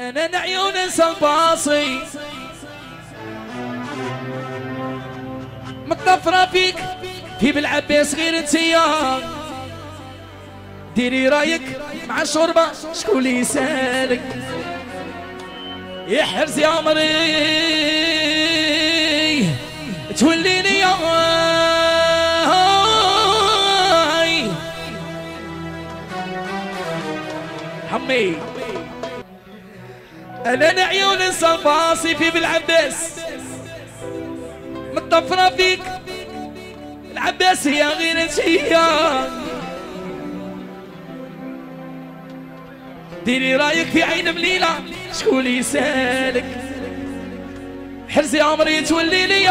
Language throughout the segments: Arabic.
أنا نعيون الباصي. متنفرة فيك في بالعبي صغير انتيا ديري رأيك مع الشوربة شكون اللي يسألك؟ يحرز يا عمري تولي لي حمي. أنا نعيون صفاصي في بالعباس. متطفرة فيك. العباس هي غير انتيا ديري رأيك في عين مليلة. شكون يسالك حرزي عمري تولي لي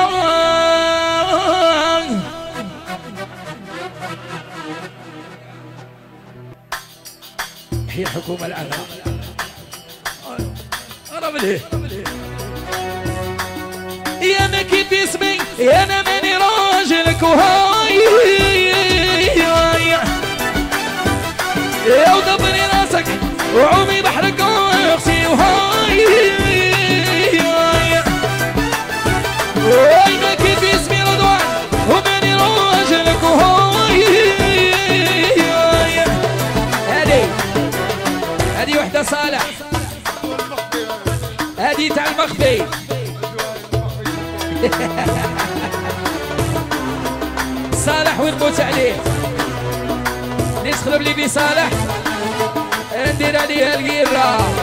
هي حكومة العالم يا ما كيف اسمي يا أنا ماني راجلك وهاي يا ودبري راسك وعومي المخفي صالح ونموت عليه؟ ليش خرب لي بي صالح. ندير عليها القيرة.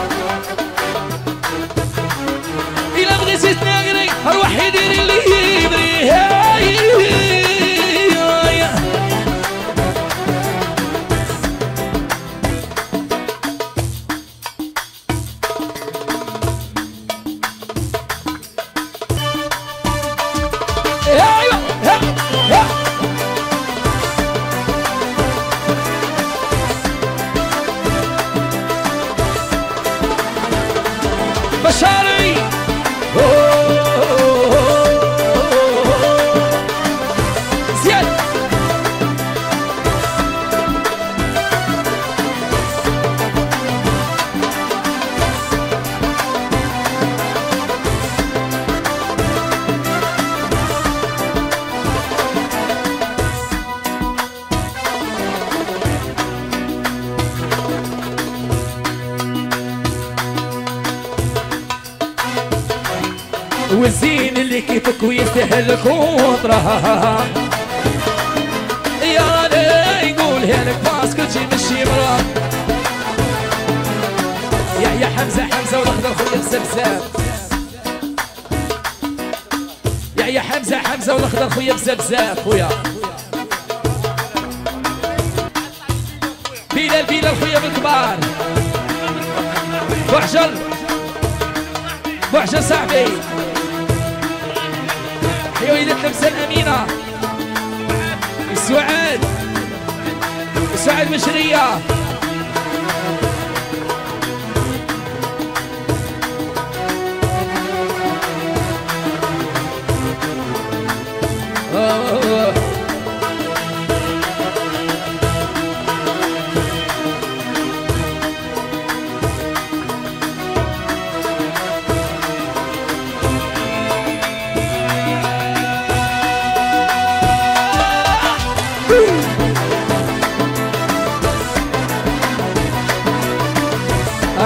والزين اللي كيفك ويستاهل خطره يا لا يقولها لك باسكو تمشي مرات يا يا حمزة حمزة والاخضر خويا بزبزاب يا يا حمزة حمزة والاخضر خويا بزبزاب خويا. بلال بلال خويا بالكبار. بوحجل. بوحجل صاحبي. حيويدة لبسة الأمينة سعاد سعاد مشرية أوه. ما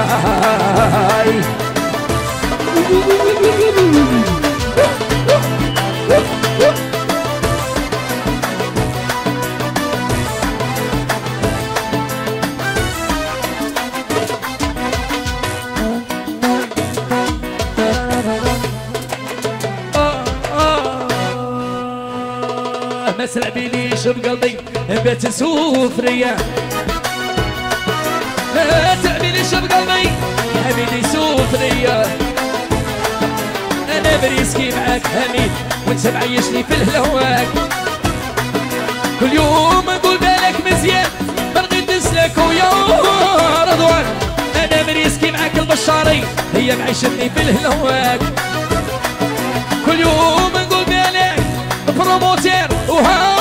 سلعبيليش بقلبي بات سوفرية. بريسكي معاك حميد وانت معيشني في الهواك. كل يوم نقول بالك مزيان بنغي نسلك ويا رضوان. أنا بريسكي معاك البشاري هي معيشتني في الهواك. كل يوم نقول بالك بروموتير وها